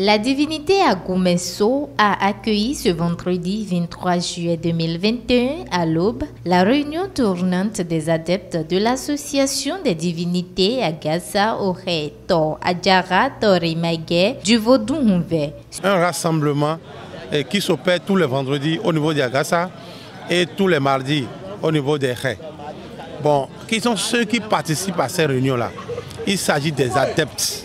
La divinité Agumesso a accueilli ce vendredi 23 juillet 2021 à l'aube la réunion tournante des adeptes de l'association des divinités Agasa Oreto Adjara Torimage du Vaudou Un rassemblement eh, qui s'opère tous les vendredis au niveau d'Agassa et tous les mardis au niveau des Ré. Bon, qui sont ceux qui participent à ces réunions-là? Il s'agit des adeptes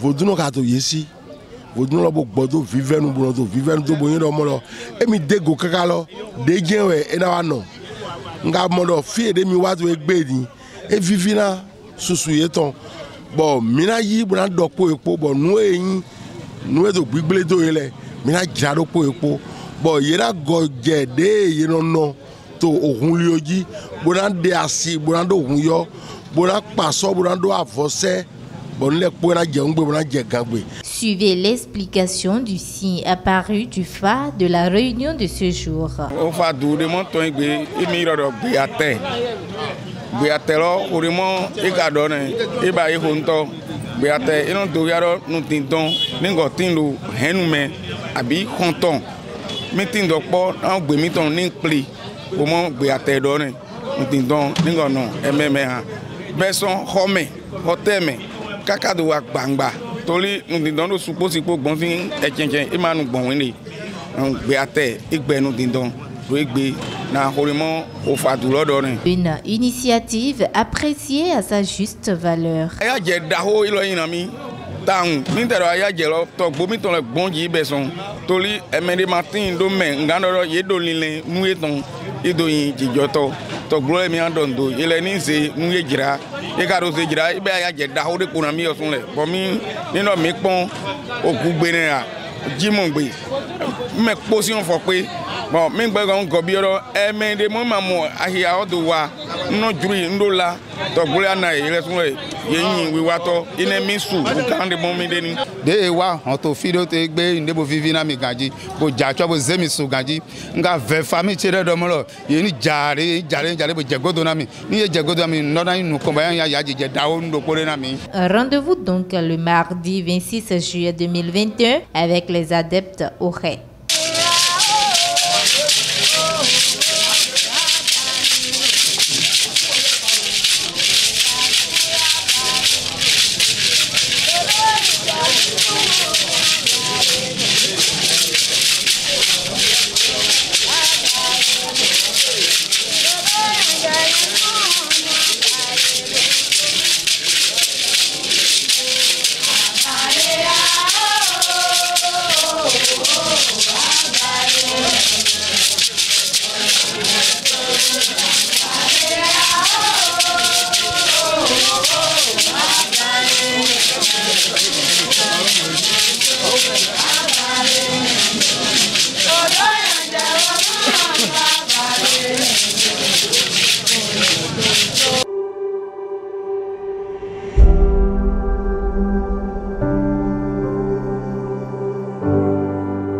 vodunu ka to yesi vodunu lɔ bo gbɔ to vivɛnu bo to vivɛnu to bo yin dɔ mɔ lɔ emi de go kaka lɔ de diɛ wɛ ena wa nɔ nga mɔ dɔ fi de mi wa to egbe di evivi na susu ye tɔn bɔn mina yi bona dɔ kpo ekpo bɔn nu ye yin nu ye to gbigble to ye lɛ mina dzra do kpo ekpo bɔn yena gɔdze de yenɔ nɔ to ohun li o dzi bona de asi bona do ohun yɔ bona kpasɔ bona do avɔsɛ. Suivez l'explication du signe apparu du phare de la réunion de ce jour. Wa gbangba torí nùdìdán ló gbọ́n ẹ̀kyẹ̀kyẹ̀ ẹ̀ máa nu gbọ̀n lè gbé atẹ ìgbẹ́ nùdìdán ló gbé. Une initiative appréciée à sa juste valeur. ta ŋu mintɛrɛ ya dzɛlɔ tɔ gbo mitɔ le gbɔn dzi bɛ sɔn toli ɛmɛ de ma tin do mɛ nga dɔ dɔ ye do nu ye tɔn ye do yin dzidzɔtɔ tɔgblo le miã dɔn do ye le ni se nu ye dzra ye ka do se dzra ye be ya dze da wo de kpona mi yɔ sɔn lɛ bɔn mi ne nɔ mi kpɔn o gugbe ne ya dzimɔgbe mɛ kposi wɔn fɔ pe bɔn mi gbɛ gɔn gɔbi yɔrɔ ɛmɛ de mɔ ma mɔ ahia ɔdo wa. Nɔ juru yi n do la tɔgbolo ana yi yɛlɛ sɔngɔ ye yin wiwatɔ ine mi su o kan de mɔ mi de ni. de ye wa hɔn to fi do te gbe ne bo vivi na mi ganji bo ja tsɔ bo ze mi su ganji nga vɛ fa mi tse ɖe dɔ mɔ lɔ ye ni jare jare jare bo jɛ godo na mi ni ye jɛ godo na mi nɔna nu kɔnba ya ya dzidze dawo nu do kpo de na mi. Rendez-vous donc le mardi 26 juillet 2021 avec les adeptes au.